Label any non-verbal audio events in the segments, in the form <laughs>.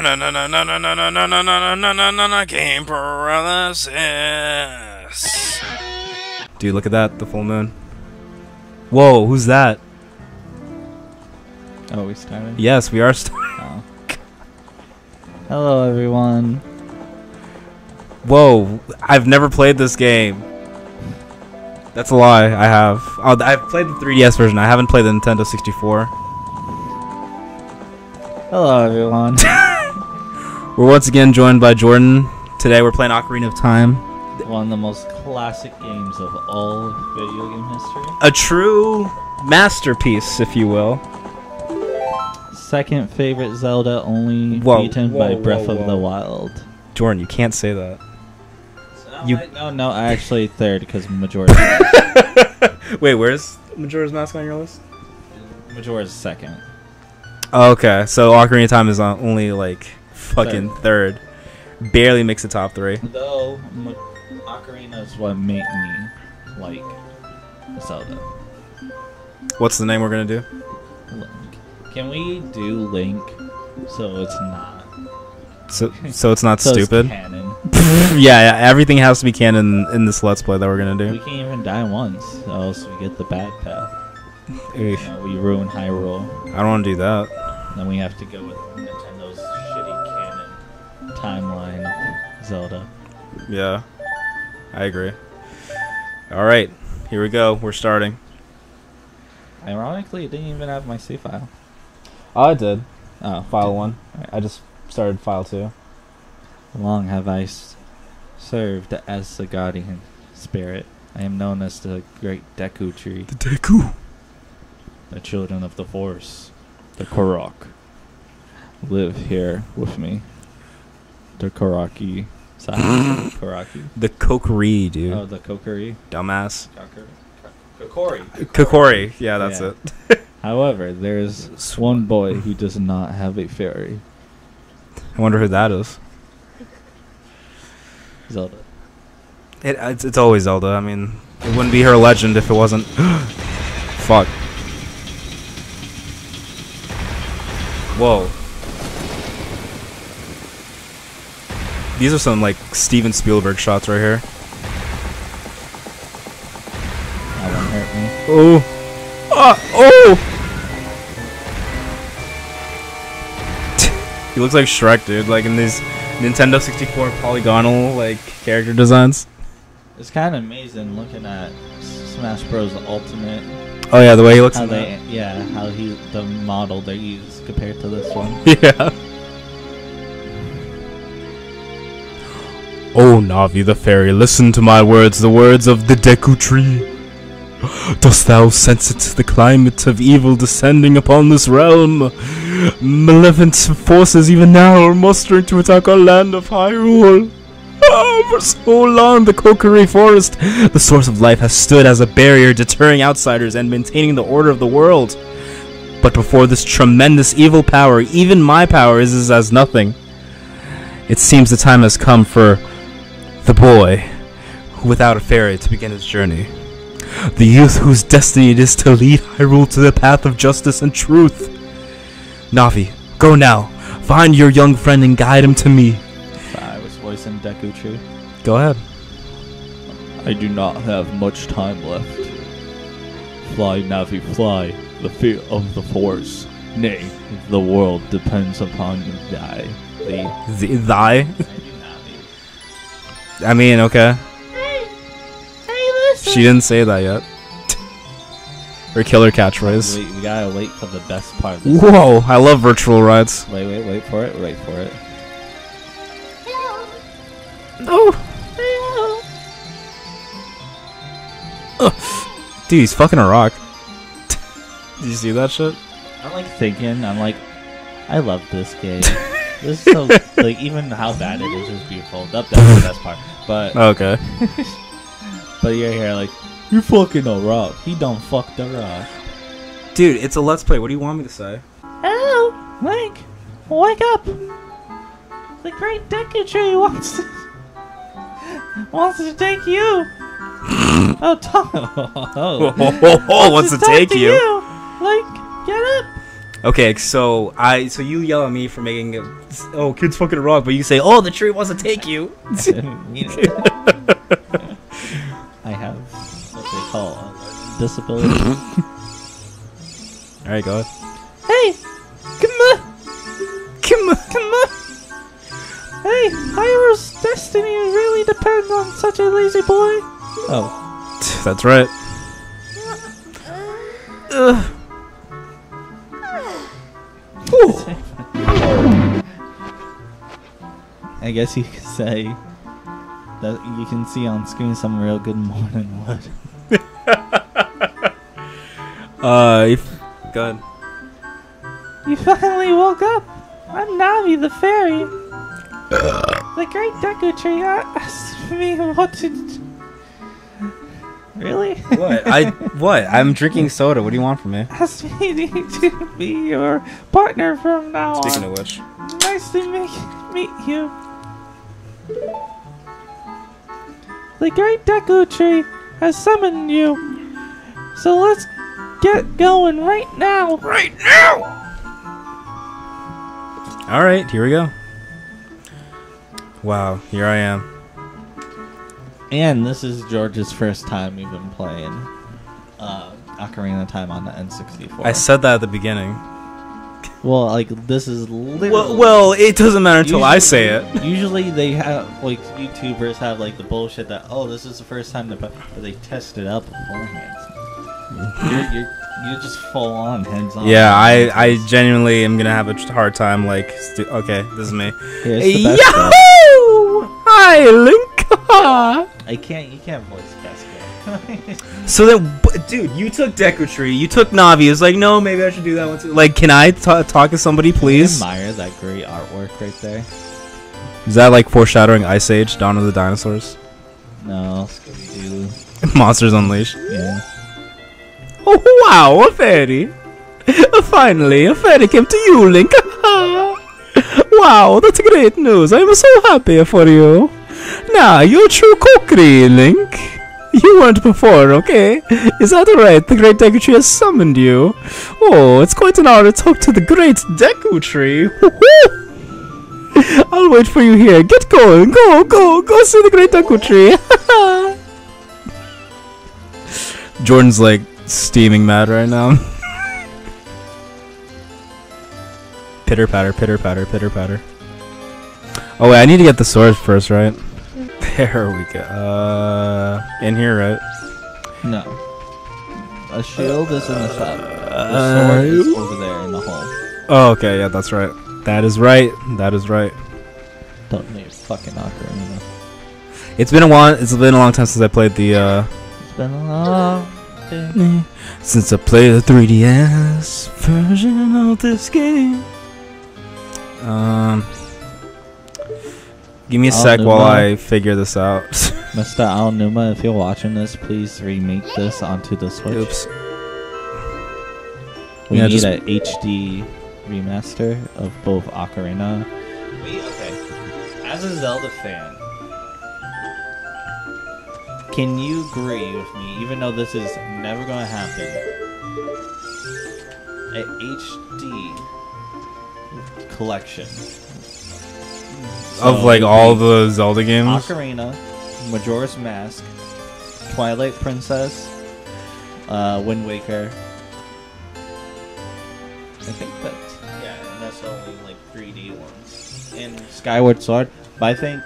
no no no no no no no no no no no no no no no game paralysis. Dude, look at that, the full moon. Whoa, who's that? Oh, we started? Yes, we are. St- Oh. Hello, everyone. Whoa, I've never played this game. That's a lie. I have. Oh, I've played the 3DS version. I haven't played the Nintendo 64. Hello, everyone. <laughs> We're once again joined by Jordan. Today we're playing Ocarina of Time. One of the most classic games of all video game history. A true masterpiece, if you will. Second favorite Zelda, only Whoa, beaten whoa, by whoa, Breath of the Wild. Jordan, you can't say that. You- You no no actually third because Majora <laughs> Wait, where's Majora's Mask on your list? Majora's second. Oh, okay, so Ocarina of Time is on only like fucking third. Barely makes the top three. Though Ocarina is what made me like Zelda. What's the name we're gonna do? Link. Can we do Link so it's not So, so it's not <laughs> so it's stupid. canon? <laughs> yeah, yeah, everything has to be canon in this let's play that we're gonna do. We can't even die once, else we get the bad path. You know, we ruin Hyrule. I don't want to do that. Then we have to go with Nintendo's shitty canon timeline Zelda. Yeah, I agree. All right, here we go. We're starting. Ironically, it didn't even have my C file. Oh, I did. Oh, File one. I just started file two. Long have I s- served as the guardian spirit. I am known as the great Deku tree, The Deku. the children of the force, the Korok. Live here with me. The Koraki. Side. <laughs> Koraki. The Kokiri, dude. Oh, the Kokiri. Dumbass. Kokori. Kokori. Yeah, that's Yeah. it. <laughs> However, there's one boy who does not have a fairy. I wonder who that is. Zelda. It, it's, it's always Zelda. I mean, it wouldn't be her legend if it wasn't. <gasps> Fuck. Whoa. These are some like Steven Spielberg shots right here. That one hurt me. Oh. Ah, oh. <laughs> he looks like Shrek, dude. Like in these Nintendo 64 polygonal like character designs. It's kind of amazing looking at Smash Bros. Ultimate. Oh yeah, the way he looks How they, yeah, how he the model they use compared to this one. <laughs> Yeah. Oh, Navi the fairy, listen to my words, the words of the Deku tree. Dost thou sense it, the climate of evil descending upon this realm? Malevolent forces even now are mustering to attack our land of Hyrule. Ah, for so long, the Kokiri Forest, the source of life, has stood as a barrier deterring outsiders and maintaining the order of the world. But before this tremendous evil power, even my power is, is as nothing. It seems the time has come for the boy without a fairy to begin his journey. The youth whose destiny it is to lead Hyrule to the path of justice and truth. Navi, go now. Find your young friend and guide him to me. I was voicing Deku Tree. Go ahead. I do not have much time left. Fly, Navi, fly. The fear of the Force. Nay, the world depends upon thy. The. The, thy? I mean, okay. Hey, hey, listen. She didn't say that yet. <laughs> Her killer catchphrase. Wait, we gotta wait for the best part. Of this. Whoa, I love virtual rides. Wait, wait, wait for it. Wait for it. Oh. Dude, he's fucking a rock. <laughs> Did you see that shit? I'm like thinking. I'm like, I love this game. <laughs> this is so like even how bad it is is beautiful. That, that's the best part. But Okay. but you're here like you fucking a rock. He don't fuck the rock. Dude, it's a let's play. What do you want me to say? Hello, Link. Wake up. The great Deku Tree wants to wants to take you. oh, Tom. Oh, oh, oh, wants to talk take you. Link, get up. Okay, so I so you yell at me for making it. Oh, kids fucking wrong, but you say, "Oh, the tree wants to take you." <laughs> I have what they call a disability. <laughs> All right, go ahead. hey, come on, Come on. come on. Hey, Hyru's destiny really depends on such a lazy boy. Oh, That's right. Uh, uh. Ugh. <laughs> I guess you could say that you can see on screen some real good morning wood. <laughs> Uh, if, go ahead. You finally woke up. I'm Navi the fairy. the great Deku tree asked me what to. Really? What? I what? I'm drinking soda. What do you want from me? <laughs> Asked me to be your partner from now Speaking on. Speaking of which, Nice to make, meet you. The great Deku tree has summoned you. So let's get going right now. Right now! all right, here we go. Wow, here I am. And this is George's first time we've been playing uh, Ocarina of Time on the N64. I said that at the beginning. well, like, this is literally. Well, well, it doesn't matter until I say it. Usually they have, like, YouTubers have, like, the bullshit that, oh, this is the first time they, but they test it out beforehand. you're, you're, you're just full on heads on. Yeah, I, I genuinely am gonna have a hard time. Like, stu- okay, this is me. Here's the best Yahoo! girl. Hi, Link. I can't, you can't voice girl. <laughs> so then, dude, you took Deku Tree, you took Navi. It's like, no, maybe I should do that one too. Like, can I talk to somebody, please? admire that great artwork right there. Is that like foreshadowing Ice Age, Dawn of the Dinosaurs, No, Scooby <laughs> Monsters Unleashed? Yeah. Oh wow, a fairy! <laughs> Finally, a fairy came to you, Link. wow, that's great news. I'm so happy for you. Now, you're true Link. You weren't before, okay? Is that right? The Great Deku Tree has summoned you. Oh, it's quite an honor to talk to the Great Deku Tree. I'll wait for you here. Get going. Go, go, go see the Great Deku Tree. <laughs> Jordan's like steaming mad right now. <laughs> pitter patter, pitter patter, pitter patter. Oh wait, I need to get the sword first, right? There we go. Uh, in here, right? No. A shield is in the shop. The Uh, sword is over there in the hole. Oh, okay, yeah, that's right. That is right. That is right. Don't need fucking ocarina. It's been a while. It's been a long time since I played the. uh It's been a long day. Since I played the 3DS version of this game. Um. Give me a I'll sec do while. I figure this out. <laughs> Mr. Aonuma, if you're watching this, please remake this onto the Switch. Oops. We Yeah, need just- a HD remaster of both Ocarina. We okay. As a Zelda fan, can you agree with me? Even though this is never going to happen, a HD collection of like all the Zelda games. Ocarina, Majora's Mask, Twilight Princess, uh, Wind Waker. I think that's yeah, and that's only like 3D ones. And Skyward Sword, but I think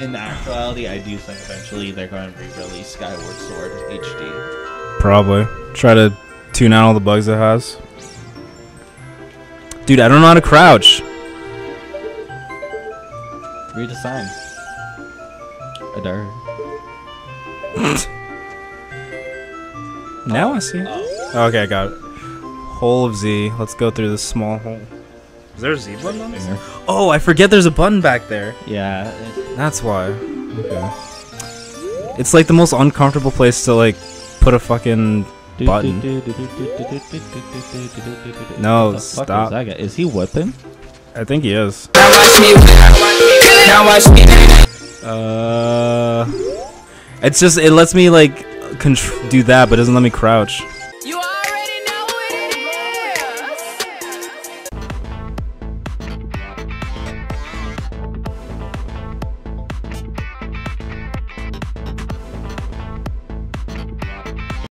in actuality, I do think eventually they're going to re-release Skyward Sword HD. Probably. Try to tune out all the bugs it has. Dude, I don't know how to crouch. Read the sign. Adar. Now I see. Okay, I got it. Hole of Z. Let's go through this small hole. Is there a Z button on this? Finger. Oh, I forget there's a button back there. Yeah. That's why. Okay. It's like the most uncomfortable place to like put a fucking Button. No, What the fuck stop. Is, that guy? is he whipping? I think he is. Now watch me, now watch me. Uh, it's just it lets me like do that, but doesn't let me crouch.